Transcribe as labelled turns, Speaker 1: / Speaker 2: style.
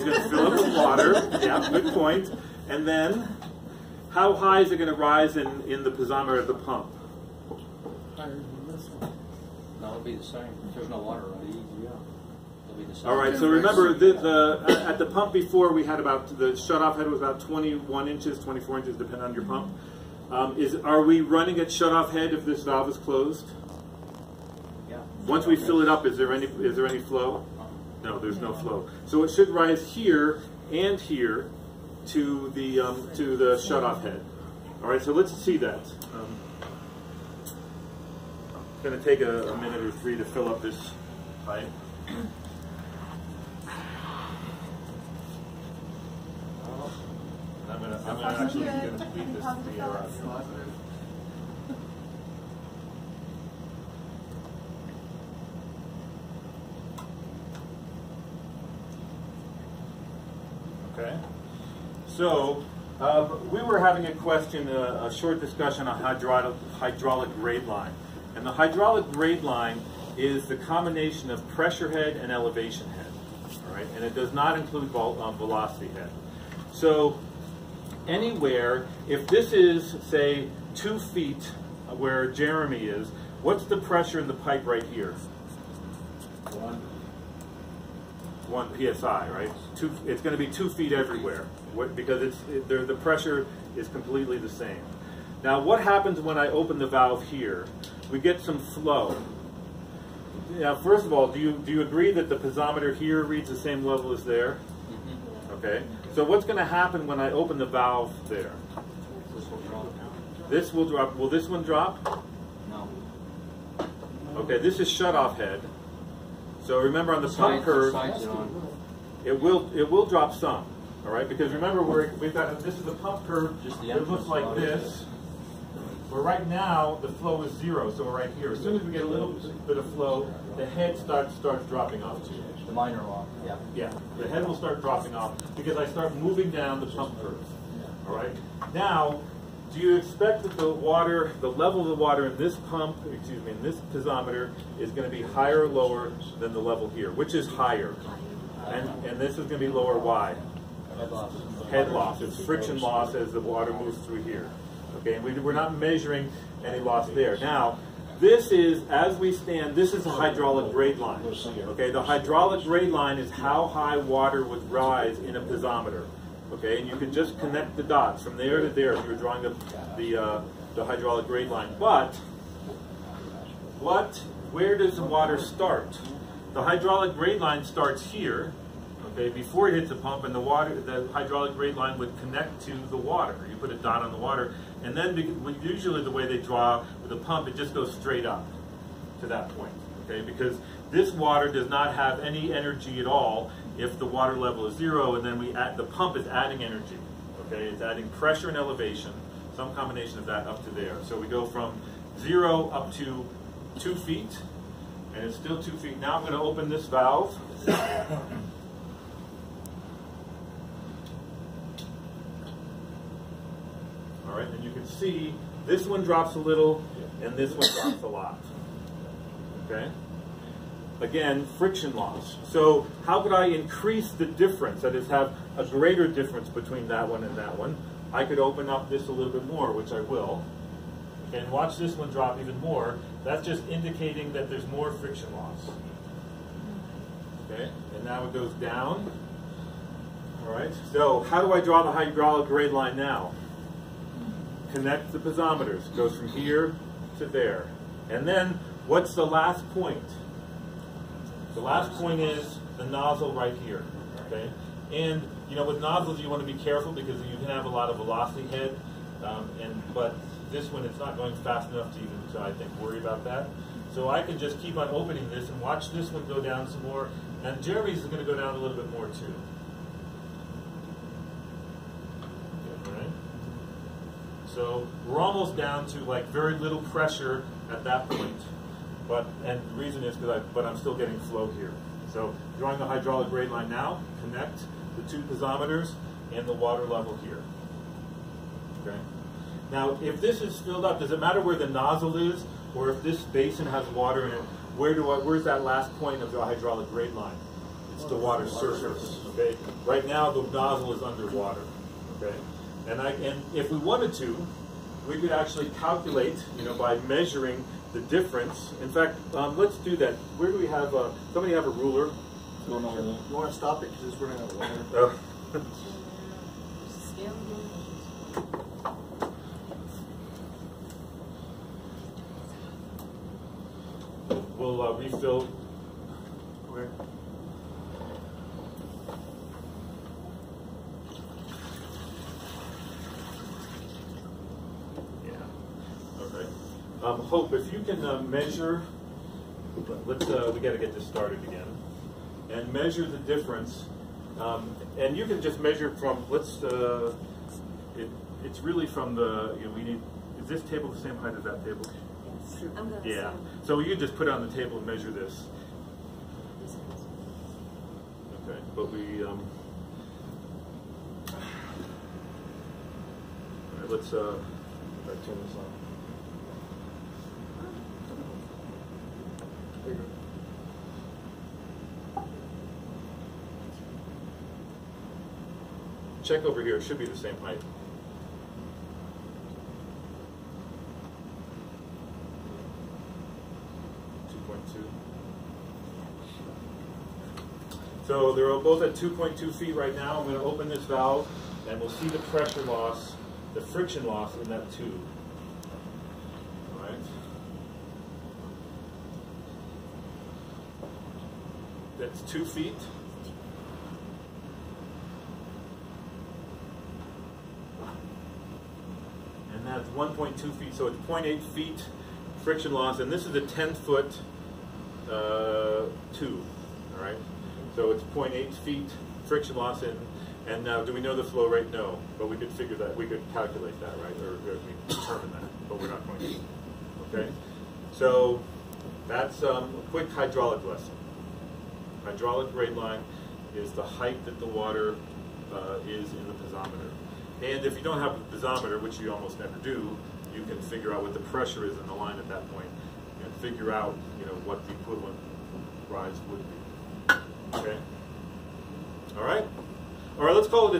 Speaker 1: it's going to fill up with water. Yeah, good point. And then, how high is it going to rise in, in the piezometer of the pump?
Speaker 2: Higher than this one.
Speaker 3: No, it'll be the same. If there's no water, right? Yeah. It'll be the same.
Speaker 1: All right, so remember the, the at the pump before we had about the shutoff head was about 21 inches, 24 inches, depending on your pump. Um, is are we running at shutoff head if this valve is closed?
Speaker 3: Yeah.
Speaker 1: Once we fill it up, is there any is there any flow? No, there's no flow. So it should rise here and here to the um, to the shutoff head. All right, so let's see that. Um, it's going to take a, a minute or three to fill up this pipe. I'm going to I'm going to actually going to leave this to the around here. Okay. So um, we were having a question, uh, a short discussion on hydraulic, hydraulic grade line. And the hydraulic grade line is the combination of pressure head and elevation head. All right, and it does not include vol um, velocity head. So anywhere, if this is, say, two feet where Jeremy is, what's the pressure in the pipe right here?
Speaker 2: One.
Speaker 1: One psi, right? Two, it's going to be two feet everywhere what, because it's it, the pressure is completely the same. Now, what happens when I open the valve here? We get some flow. Now, first of all, do you do you agree that the piezometer here reads the same level as there?
Speaker 3: Mm-hmm.
Speaker 1: Okay. So what's going to happen when I open the valve there?
Speaker 3: This will drop.
Speaker 1: This will drop. Will this one drop?
Speaker 3: No.
Speaker 1: Okay. This is shut off head. So remember on the pump curve,
Speaker 3: sides are on.
Speaker 1: it will it will drop some. All right, because remember we're, we've got this is the pump curve. It looks like this. Where right now the flow is zero, so we're right here. As soon as we get a little bit of flow, the head starts starts dropping off too.
Speaker 3: The minor lock. Yeah.
Speaker 1: Yeah, the head will start dropping off because I start moving down the pump curve. All right. Now, do you expect that the water, the level of the water in this pump, excuse me, in this piezometer, is going to be higher or lower than the level here? Which is higher? And and this is going to be lower. Why?
Speaker 3: Head loss.
Speaker 1: head loss. It's friction loss as the water moves through here. Okay, and we, we're not measuring any loss there. Now, this is, as we stand, this is a hydraulic grade line. Okay, the hydraulic grade line is how high water would rise in a piezometer. Okay, and you can just connect the dots from there to there if you're drawing the, the, uh, the hydraulic grade line. But, what, where does the water start? The hydraulic grade line starts here, okay, before it hits the pump, and the water, the hydraulic grade line would connect to the water. You put a dot on the water, and then usually the way they draw with the pump, it just goes straight up to that point, okay? Because this water does not have any energy at all if the water level is zero, and then we add, the pump is adding energy, okay? It's adding pressure and elevation, some combination of that up to there. So we go from zero up to two feet, and it's still two feet. Now I'm going to open this valve. All right, and you can see this one drops a little, and this one drops a lot. Okay? Again, friction loss. So how could I increase the difference, that is have a greater difference between that one and that one? I could open up this a little bit more, which I will. And watch this one drop even more. That's just indicating that there's more friction loss. Okay, and now it goes down. All right, so how do I draw the hydraulic grade line now? Connect the piezometers. Goes from here to there. And then what's the last point? The last point is the nozzle right here. Okay, and you know with nozzles you want to be careful because you can have a lot of velocity head, um, and but this one it's not going fast enough to even to I think worry about that. So I can just keep on opening this and watch this one go down some more, and Jeremy's is going to go down a little bit more too. So we're almost down to like very little pressure at that point. But and the reason is because I but I'm still getting flow here. So drawing the hydraulic grade line now, connect the two piezometers and the water level here. Okay. Now if this is filled up, does it matter where the nozzle is or if this basin has water in it? Where do I where's that last point of the hydraulic grade line? It's the water surface. Okay, right now the nozzle is underwater. Okay, and I and if we wanted to, we could actually calculate, you know, by measuring the difference. In fact, um, let's do that. Where do we have? Uh, somebody have a ruler?
Speaker 2: You wanna stop it, cause it's running out of water?
Speaker 1: Oh. We'll uh, refill.
Speaker 2: Okay.
Speaker 1: Yeah. Okay. Um, Hope, if you can uh, measure, let's, uh, we got to get this started again, and measure the difference. Um, and you can just measure from, let's, uh, it, it's really from the, you know, we need, is this table the same height as that table?
Speaker 4: Yes,
Speaker 1: Yeah. So you just put it on the table and measure this. Okay. But we, um, all right, let's, uh, turn this on. Check over here, it should be the same height. Two point two. So they're both at two point two feet right now, I'm gonna open this valve, and we'll see the pressure loss, the friction loss in that tube. Alright? That's two feet. And that's 1.2 feet, so it's 0.8 feet friction loss, and this is a 10 foot uh, tube, all right? So it's 0.8 feet friction loss, and, and now, do we know the flow rate? No, but we could figure that, we could calculate that, right, or, or we determine that, but we're not going to, okay? So that's um, a quick hydraulic lesson. Hydraulic grade line is the height that the water uh, is in the piezometer. And if you don't have a piezometer, which you almost never do, you can figure out what the pressure is in the line at that point and figure out, you know, what the equivalent rise would be. Okay? All right? All right, let's call it a